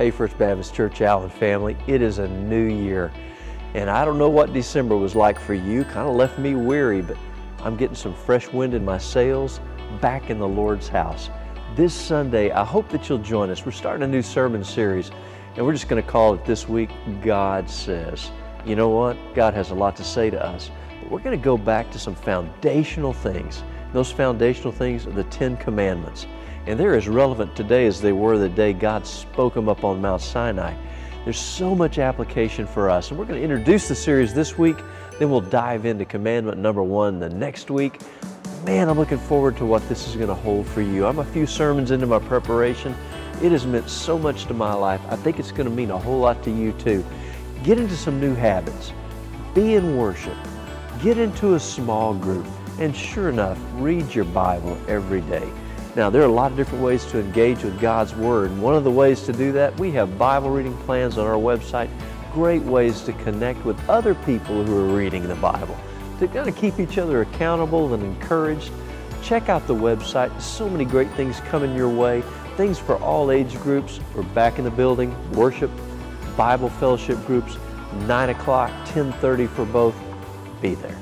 Hey, First Baptist Church Allen family, it is a new year. And I don't know what December was like for you, kind of left me weary, but I'm getting some fresh wind in my sails back in the Lord's house. This Sunday, I hope that you'll join us. We're starting a new sermon series, and we're just going to call it this week God Says. You know what? God has a lot to say to us, but we're going to go back to some foundational things. Those foundational things are the Ten Commandments. And they're as relevant today as they were the day God spoke them up on Mount Sinai. There's so much application for us. And we're going to introduce the series this week, then we'll dive into commandment number one the next week. Man, I'm looking forward to what this is going to hold for you. I'm a few sermons into my preparation. It has meant so much to my life. I think it's going to mean a whole lot to you too. Get into some new habits. Be in worship. Get into a small group. And sure enough, read your Bible every day. Now, there are a lot of different ways to engage with God's Word. One of the ways to do that, we have Bible reading plans on our website. Great ways to connect with other people who are reading the Bible. To kind of keep each other accountable and encouraged. Check out the website. So many great things coming your way. Things for all age groups. We're back in the building. Worship, Bible fellowship groups, 9 o'clock, 10.30 for both. Be there.